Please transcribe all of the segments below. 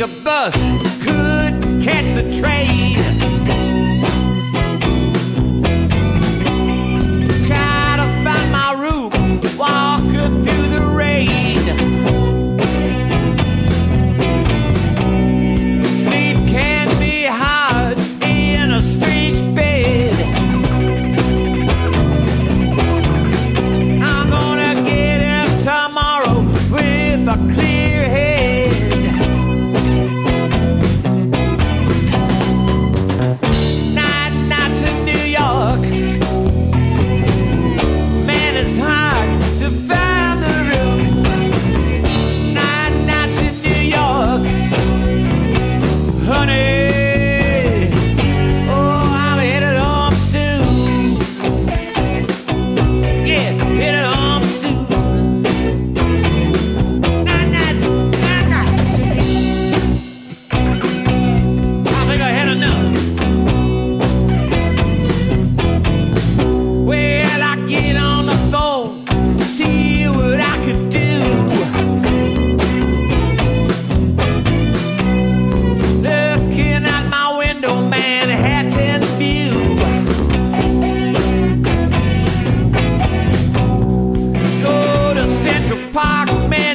a bus, couldn't catch the train.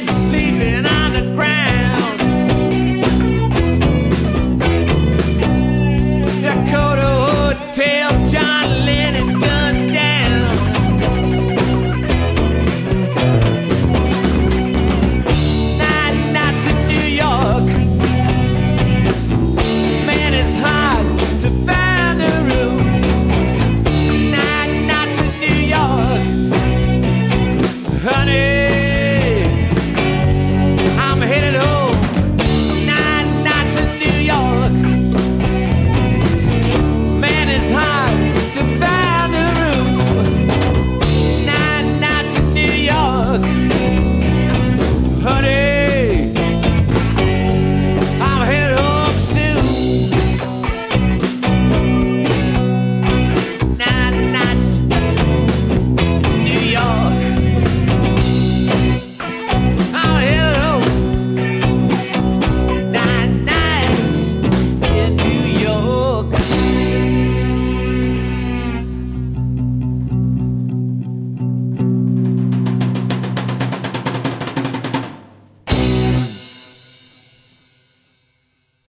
just